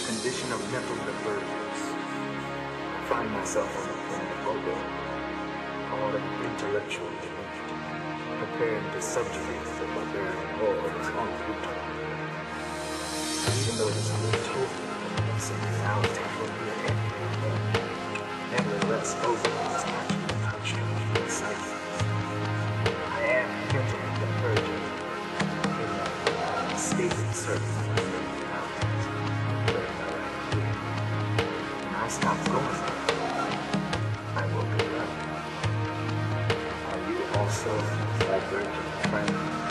condition of mental divergence. Find myself on the planet Logo, all of intellectual dimension, preparing to subjugate the barbarian hordes on Pluto. Even though this is in reality will be an end, nevertheless, Logo is actually constructed inside. I am mentally divergent in a state of certain When I stop going, I will be left. Are you also divergent, friend?